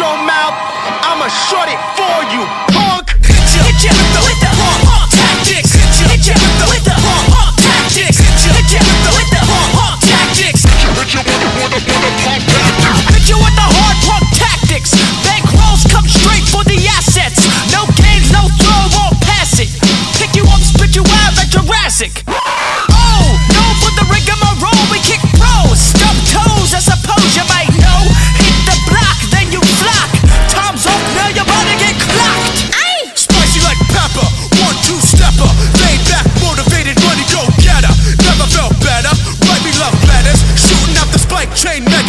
your mouth, I'ma short it for you, punk!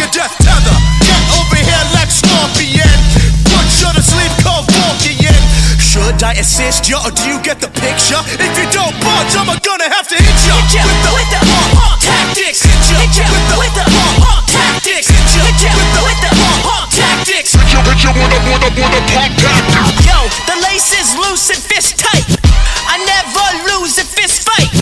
your death tether. Get over here like Scorpion. Put you to sleep, cold Walkian. Should I assist you or do you get the picture? If you don't budge, I'm gonna have to hit you. Hit you with the, with the uh, uh, tactics. Hit you, with the, with the uh, uh, tactics. Hit you, with the, with the uh, uh, tactics. Hit you, with the, with the, with the pump tactics. Yo, the lace is loose and fist tight. I never lose a fist fight.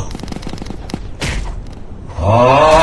Oh.